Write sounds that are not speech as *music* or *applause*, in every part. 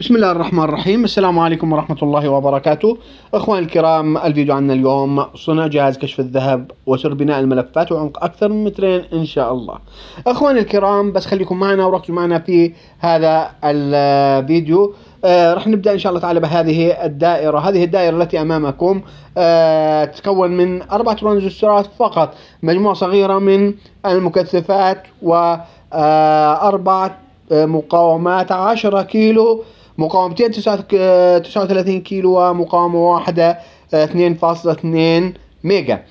بسم الله الرحمن الرحيم. السلام عليكم ورحمة الله وبركاته. أخواني الكرام الفيديو عنا اليوم صنع جهاز كشف الذهب وسر بناء الملفات وعمق أكثر من مترين إن شاء الله. أخواني الكرام بس خليكم معنا وركزوا معنا في هذا الفيديو. آه راح نبدأ إن شاء الله تعالى بهذه الدائرة. هذه الدائرة التي أمامكم آه تتكون من أربع ترانزستورات فقط. مجموعة صغيرة من المكثفات وأربع آه مقاومات 10 كيلو مقاومتين 39 كيلو ومقاومة واحدة 2.2 ميجا. آه،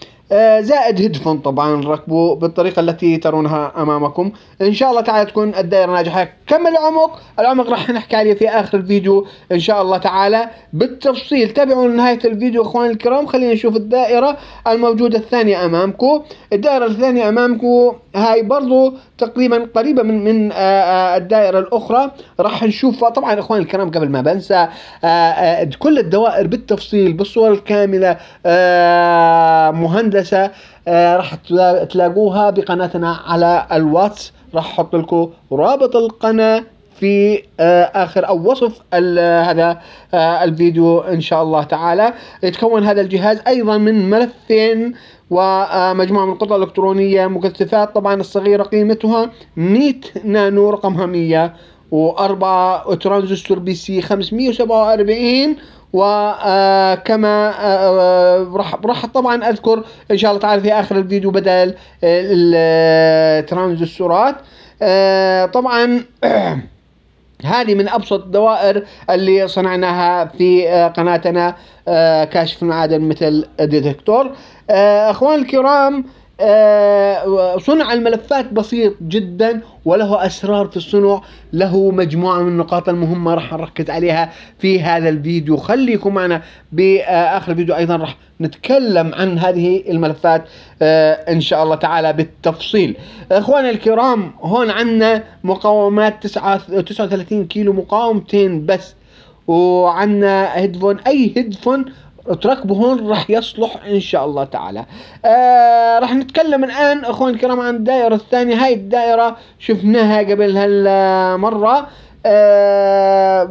زائد هيدفون طبعا ركبوا بالطريقة التي ترونها أمامكم. إن شاء الله تعالى تكون الدائرة ناجحة. كم العمق؟ العمق راح نحكي عليه في آخر الفيديو. إن شاء الله تعالى. بالتفصيل تابعوا لنهاية الفيديو إخواني الكرام. خلينا نشوف الدائرة الموجودة الثانية أمامكم. الدائرة الثانية أمامكم هاي برضو تقريبا قريبة من من آه، آه، الدائرة الأخرى. راح نشوفها. طبعا إخواني الكرام قبل ما بنسى كل الدوائر بالتفصيل بالصور الكاملة مهندسة المدرسة آه، راح تلاقوها بقناتنا على الواتس. راح أحط لكم رابط القناة في آه، آخر أو وصف هذا آه، الفيديو إن شاء الله تعالى. يتكون هذا الجهاز أيضا من ملفين ومجموعة من القطع الإلكترونية مكثفات طبعا الصغيرة قيمتها 100 نانو رقمها 100 وأربعة ترانزستور BC 547 وكما آه، آه، راح راح طبعا أذكر إن شاء الله تعالى في آخر الفيديو بدل الترانزستورات. آه، طبعا *clears throat* هذه من أبسط الدوائر اللي صنعناها في قناتنا كاشف المعادن مثل ديتكتور أخوان الكرام آه، صنع الملفات بسيط جدا وله أسرار في الصنع. له مجموعة من النقاط المهمة راح نركز عليها في هذا الفيديو. خليكم معنا بآخر الفيديو أيضا راح نتكلم عن هذه الملفات آه، إن شاء الله تعالى بالتفصيل. إخواني الكرام هون عندنا مقاومات 39 كيلو مقاومتين بس وعندنا headphone أي headphone تركبوا هون راح يصلح إن شاء الله تعالى. آه راح نتكلم الآن اخواني الكرام عن الدائرة الثانية. هاي الدائرة شفناها قبل هالمرة. آه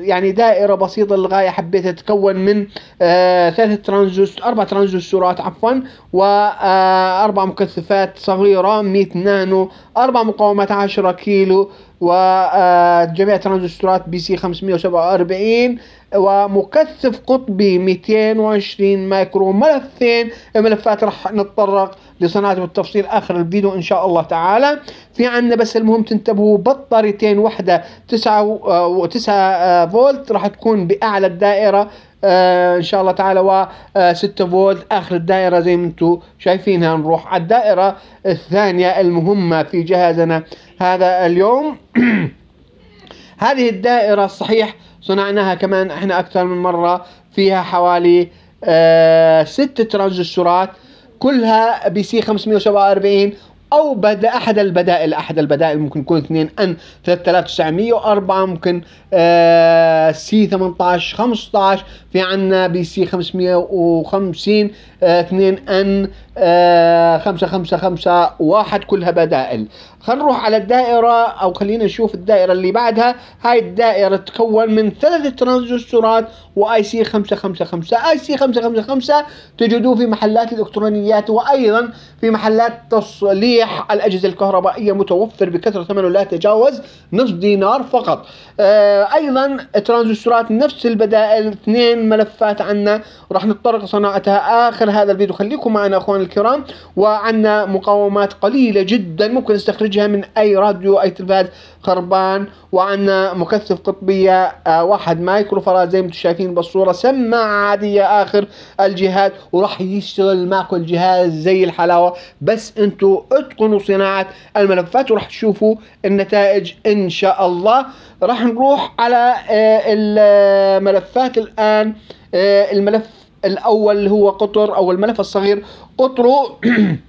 يعني دائرة بسيطة للغاية حبيت تتكون من آه ثلاثة ترانزستور أربع ترانزستورات عفوا وأربع آه مكثفات صغيرة 100 نانو أربع مقاومات 10 كيلو وجميع ترانزستورات BC 547 ومكثف قطبي 220 مايكرو ملفين الملفات راح نتطرق لصناعته بالتفصيل آخر الفيديو إن شاء الله تعالى. في عندنا بس المهم تنتبهوا بطاريتين واحدة 9 9 فولت راح تكون بأعلى الدائرة. آه إن شاء الله تعالى و 6 آه فولت آخر الدائرة زي ما أنتم شايفينها. نروح على الدائرة الثانية المهمة في جهازنا هذا اليوم. *clears throat* هذه الدائرة الصحيح صنعناها كمان إحنا أكثر من مرة فيها حوالي آه ست ترانزستورات كلها BC 547 أو بدا أحد البدائل أحد البدائل ممكن يكون 2 N 3904 ممكن آه C 18 15 في عندنا BC 550 آه 2 N آه 555 واحد كلها بدائل. خلينا نروح على الدائرة أو خلينا نشوف الدائرة اللي بعدها. هاي الدائرة تتكون من ثلاث ترانزستورات واي سي 555 اي سي 555 تجدوه في محلات الالكترونيات وأيضا في محلات تصليح الأجهزة الكهربائية متوفر بكثرة ثمنه لا يتجاوز نصف دينار فقط. آه أيضا ترانزستورات نفس البدائل اثنين ملفات عنا. راح نتطرق صناعتها آخر هذا الفيديو. خليكم معنا اخواني الكرام. وعندنا مقاومات قليلة جدا ممكن نستخرجها من أي راديو أي تلفاز خربان. وعندنا مكثف قطبية آه واحد مايكرو فراد زي ما أنتم شايفين بالصورة. سماعة عادية آخر الجهاز وراح يشتغل معكم الجهاز زي الحلاوة. بس أنتم اتقنوا صناعة الملفات وراح تشوفوا النتائج إن شاء الله. راح نروح على آه الملفات الآن. آه الملف اللي هو قطر أو الملف الصغير قطره. *clears throat*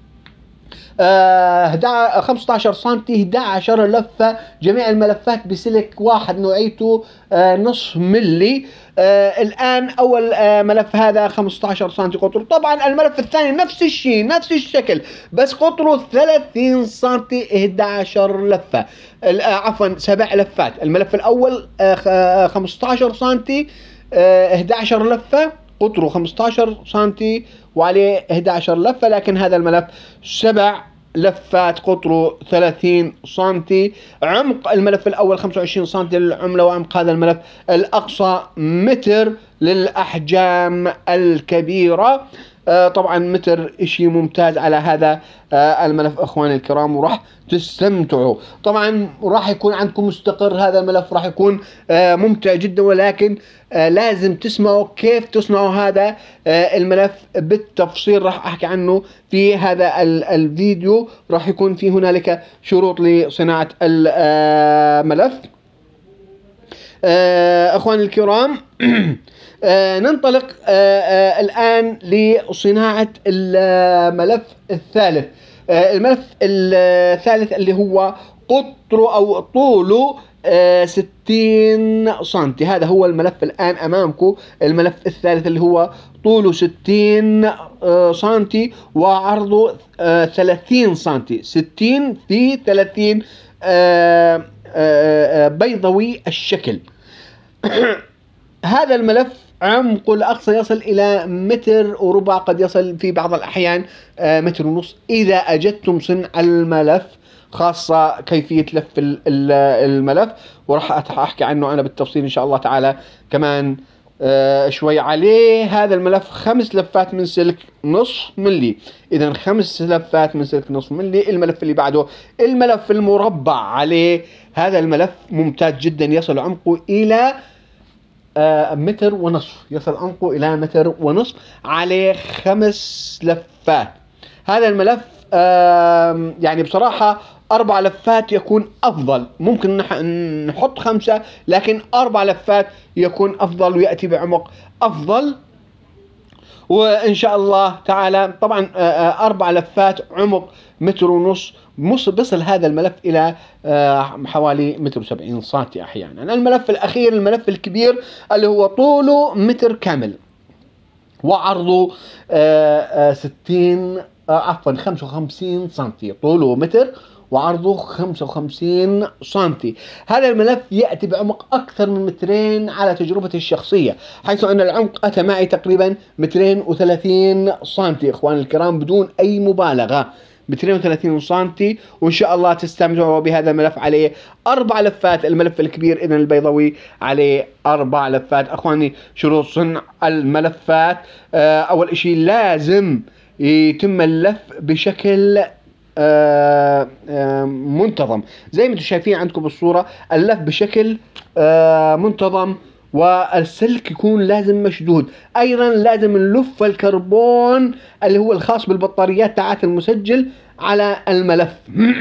آه 15 سم 11 لفة جميع الملفات بسلك واحد نوعيته آه ملي. آه الآن أول آه ملف هذا 15 سم قطره. طبعا الملف الثاني نفس الشيء نفس الشكل بس قطره 30 سم 11 لفة. آه عفوا سبع لفات. الملف الأول آه 15 سم آه 11 لفة. قطره 15 سم وعليه 11 لفة لكن هذا الملف سبع لفات قطره 30 سم عمق الملف الأول 25 سم للعملة وعمق هذا الملف الأقصى متر. للأحجام الكبيرة. آه طبعا متر شيء ممتاز على هذا آه الملف أخواني الكرام وراح تستمتعوا. طبعا راح يكون عندكم مستقر هذا الملف راح يكون آه ممتع جدا ولكن لازم تسمعوا كيف تصنعوا هذا الملف بالتفصيل. راح أحكي عنه في هذا الفيديو. راح يكون في هنالك شروط لصناعة الملف آه أخواني الكرام *clears throat* آه ننطلق آه الآن لصناعة الملف الثالث. الملف الثالث اللي هو قطره أو طوله آه 60 سم هذا هو الملف الآن أمامكم. الملف الثالث اللي هو طوله 60 آه سم وعرضه آه 30 سم 60 في 30 آه آه بيضوي الشكل. *clears throat* هذا الملف عمقه الأقصى يصل إلى متر وربع قد يصل في بعض الأحيان آه متر ونص. إذا أجدتم صنع الملف خاصة كيفية لف الملف وراح أحكي عنه أنا بالتفصيل إن شاء الله تعالى كمان. آه شوي عليه. هذا الملف خمس لفات من سلك نصف ملي اذا خمس لفات من سلك نصف ملي الملف اللي بعده الملف المربع عليه. هذا الملف ممتاز جدا يصل عمقه إلى آه متر ونصف. يصل عمقه إلى متر ونصف عليه خمس لفات. هذا الملف آه يعني بصراحة أربع لفات يكون أفضل. ممكن نحط خمسة لكن أربع لفات يكون أفضل ويأتي بعمق أفضل. وإن شاء الله تعالى طبعا أربع لفات عمق متر ونص بصل هذا الملف إلى حوالي متر وسبعين سنتي أحيانا. الملف الأخير الملف الكبير اللي هو طوله متر كامل. وعرضه ستين عفوا 55 سنتي طوله متر وعرضه 55 سنتي. هذا الملف يأتي بعمق أكثر من مترين على تجربتي الشخصية حيث أن العمق أتى معي تقريبا مترين و30 سنتي. إخواني الكرام بدون أي مبالغة. مترين وثلاثين سنتي وإن شاء الله تستمتعوا بهذا الملف عليه. أربع لفات الملف الكبير إذا البيضوي عليه أربع لفات. أخواني شروط صنع الملفات أول شيء لازم يتم اللف بشكل آآ آآ منتظم. زي ما أنتم شايفين عندكم بالصورة اللف بشكل منتظم والسلك يكون لازم مشدود. أيضا لازم نلف الكربون اللي هو الخاص بالبطاريات تاعت المسجل على الملف.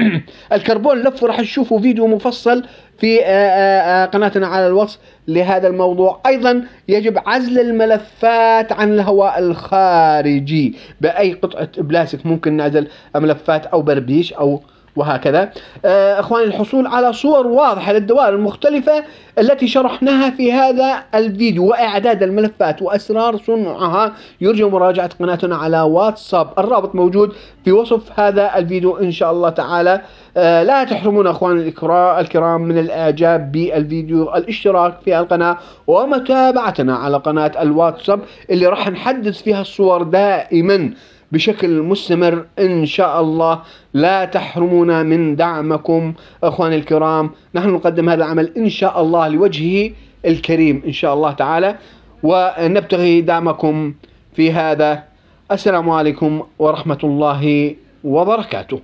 *clears throat* الكربون لفه راح تشوفوا فيديو مفصل في قناتنا على الوصف لهذا الموضوع. أيضا يجب عزل الملفات عن الهواء الخارجي. بأي قطعة بلاستيك ممكن نعزل ملفات أو بربيش أو وهكذا. آه أخواني الحصول على صور واضحة للدوائر المختلفة التي شرحناها في هذا الفيديو وإعداد الملفات وأسرار صنعها. يرجى مراجعة قناتنا على واتساب. الرابط موجود في وصف هذا الفيديو إن شاء الله تعالى. آه لا تحرمونا أخواني الكرام من الإعجاب بالفيديو الاشتراك في القناة ومتابعتنا على قناة الواتساب اللي راح نحدث فيها الصور دائما. بشكل مستمر إن شاء الله. لا تحرمونا من دعمكم. إخواني الكرام نحن نقدم هذا العمل إن شاء الله لوجهه الكريم إن شاء الله تعالى ونبتغي دعمكم في هذا. السلام عليكم ورحمة الله وبركاته.